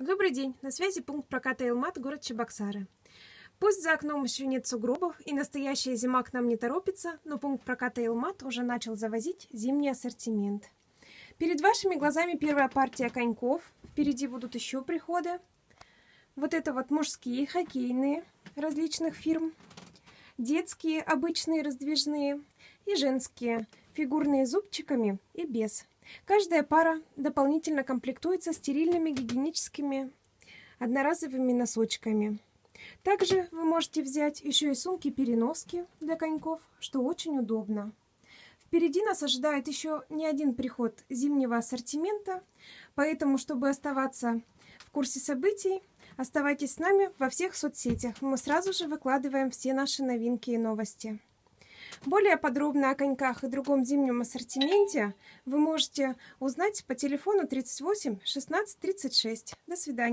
Добрый день, на связи пункт проката Илмат, город Чебоксары. Пусть за окном еще нет сугробов и настоящая зима к нам не торопится, но пункт проката Илмат уже начал завозить зимний ассортимент. Перед вашими глазами первая партия коньков, впереди будут еще приходы. Вот это вот мужские, хоккейные различных фирм, детские, обычные, раздвижные и женские, фигурные зубчиками и без. Каждая пара дополнительно комплектуется стерильными гигиеническими одноразовыми носочками. Также вы можете взять еще и сумки-переноски для коньков, что очень удобно. Впереди нас ожидает еще не один приход зимнего ассортимента, поэтому, чтобы оставаться в курсе событий, оставайтесь с нами во всех соцсетях. Мы сразу же выкладываем все наши новинки и новости. Более подробно о коньках и другом зимнем ассортименте вы можете узнать по телефону 38 16 36. До свидания.